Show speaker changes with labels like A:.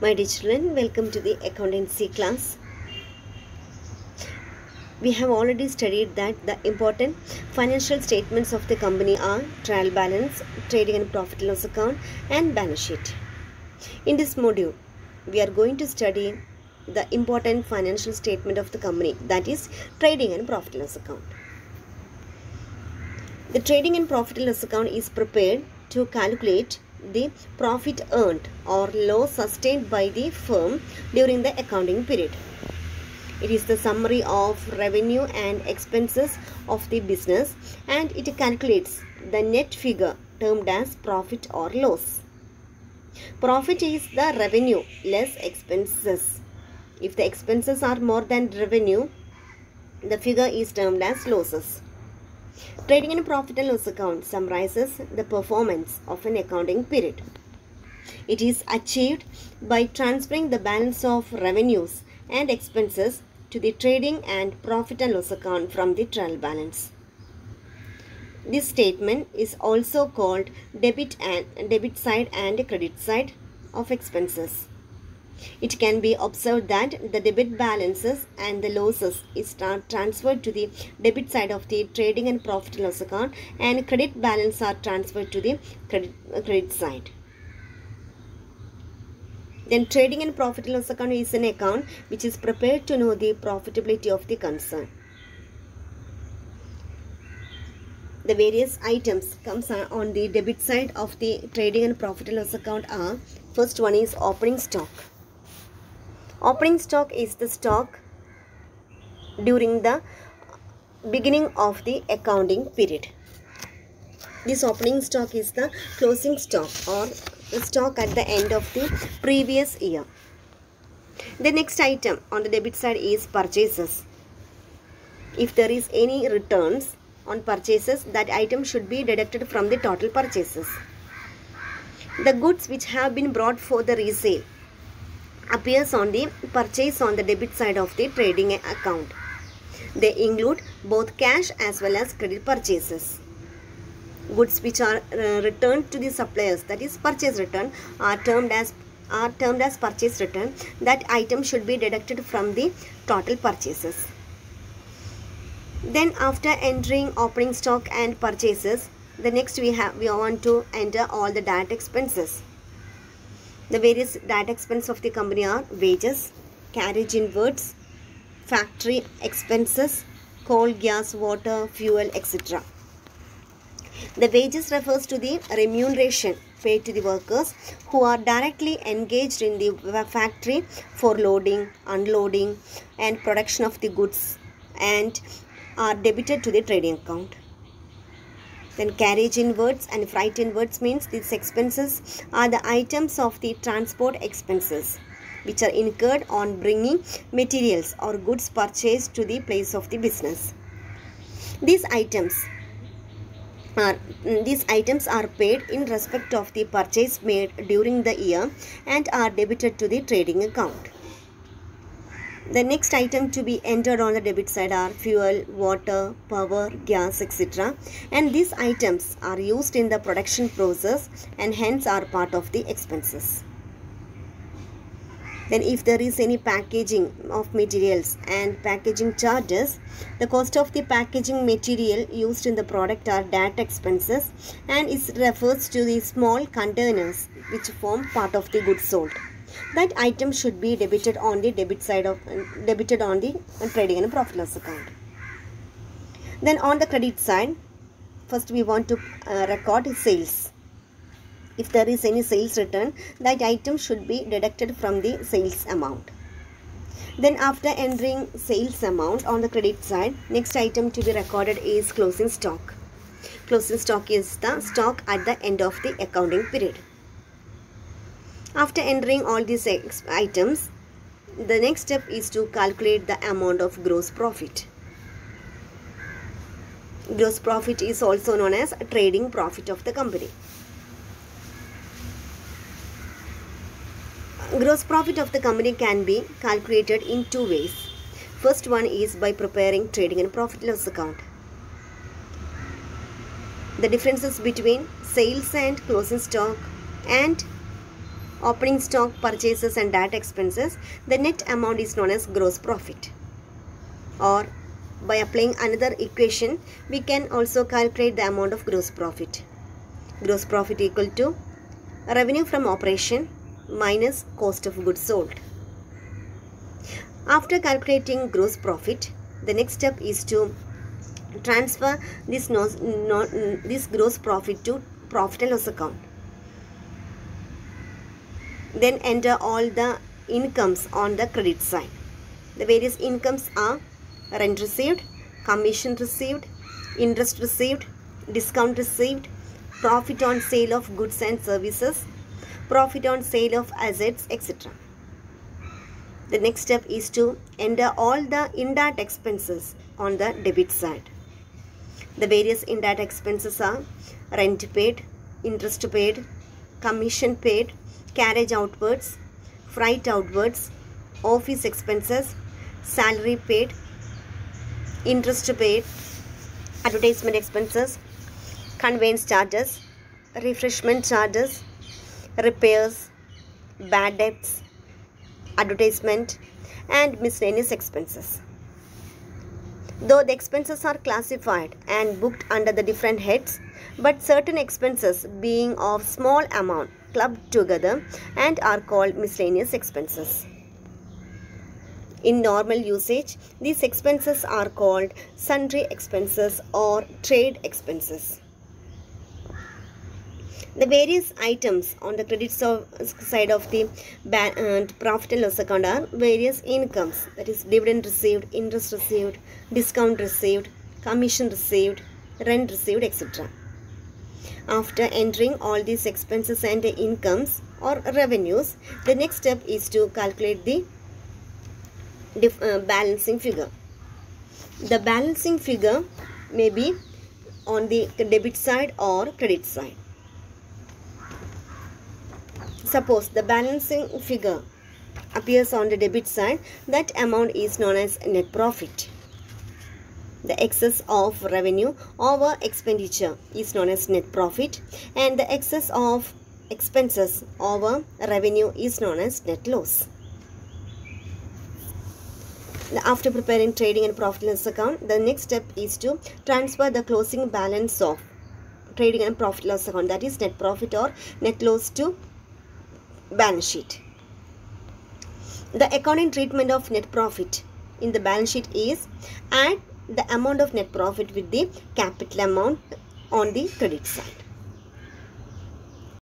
A: My dear children, welcome to the accountancy class. We have already studied that the important financial statements of the company are trial balance, trading and profit and loss account, and balance sheet. In this module, we are going to study the important financial statement of the company that is trading and profit and loss account. The trading and profit and loss account is prepared to calculate the profit earned or loss sustained by the firm during the accounting period. It is the summary of revenue and expenses of the business and it calculates the net figure termed as profit or loss. Profit is the revenue less expenses. If the expenses are more than revenue, the figure is termed as losses. Trading and profit and loss account summarizes the performance of an accounting period. It is achieved by transferring the balance of revenues and expenses to the trading and profit and loss account from the trial balance. This statement is also called debit and debit side and credit side of expenses. It can be observed that the debit balances and the losses is tra- transferred to the debit side of the trading and profit and loss account and credit balance are transferred to the credit, uh, credit side. Then trading and profit and loss account is an account which is prepared to know the profitability of the concern. The various items comes on the debit side of the trading and profit and loss account are first one is opening stock. Opening stock is the stock during the beginning of the accounting period. This opening stock is the closing stock or the stock at the end of the previous year. The next item on the debit side is purchases. If there is any returns on purchases, that item should be deducted from the total purchases. The goods which have been brought for the resale appears on the purchase on the debit side of the trading account. They include both cash as well as credit purchases. Goods which are uh, returned to the suppliers that is purchase return are termed as are termed as purchase return. That item should be deducted from the total purchases. Then after entering opening stock and purchases, the next we have we want to enter all the direct expenses. The various direct expenses of the company are wages, carriage inwards, factory expenses, coal, gas, water, fuel, etc. The wages refers to the remuneration paid to the workers who are directly engaged in the factory for loading, unloading and production of the goods and are debited to the trading account. Then carriage inwards and freight inwards means these expenses are the items of the transport expenses which are incurred on bringing materials or goods purchased to the place of the business. These items are mm, these items are paid in respect of the purchase made during the year and are debited to the trading account. The next item to be entered on the debit side are fuel, water, power, gas, etc. And these items are used in the production process and hence are part of the expenses. Then if there is any packaging of materials and packaging charges, the cost of the packaging material used in the product are direct expenses and it refers to the small containers which form part of the goods sold that item should be debited on the debit side of debited on the trading and profit loss account. Then on the credit side first we want to uh, record sales. If there is any sales return that item should be deducted from the sales amount. Then after entering sales amount on the credit side next item to be recorded is closing stock. Closing stock is the stock at the end of the accounting period after entering all these items, the next step is to calculate the amount of gross profit. Gross profit is also known as trading profit of the company. Gross profit of the company can be calculated in two ways. First one is by preparing trading and profit loss account. The differences between sales and closing stock and opening stock purchases and that expenses, the net amount is known as gross profit. Or by applying another equation, we can also calculate the amount of gross profit. Gross profit equal to revenue from operation minus cost of goods sold. After calculating gross profit, the next step is to transfer this, this gross profit to profit and loss account. Then enter all the incomes on the credit side. The various incomes are rent received, commission received, interest received, discount received, profit on sale of goods and services, profit on sale of assets, etc. The next step is to enter all the indirect expenses on the debit side. The various indirect expenses are rent paid, interest paid, commission paid, carriage outwards, freight outwards, office expenses, salary paid, interest paid, advertisement expenses, conveyance charges, refreshment charges, repairs, bad debts, advertisement and miscellaneous expenses. Though the expenses are classified and booked under the different heads, but certain expenses being of small amount clubbed together and are called miscellaneous expenses. In normal usage, these expenses are called sundry expenses or trade expenses. The various items on the credit side of the profit and loss account are various incomes that is dividend received, interest received, discount received, commission received, rent received etc. After entering all these expenses and incomes or revenues, the next step is to calculate the uh, balancing figure. The balancing figure may be on the debit side or credit side. Suppose the balancing figure appears on the debit side, that amount is known as net profit. The excess of revenue over expenditure is known as net profit and the excess of expenses over revenue is known as net loss. After preparing trading and profit loss account, the next step is to transfer the closing balance of trading and profit loss account that is net profit or net loss to balance sheet. The accounting treatment of net profit in the balance sheet is add the amount of net profit with the capital amount on the credit side.